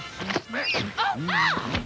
Oh,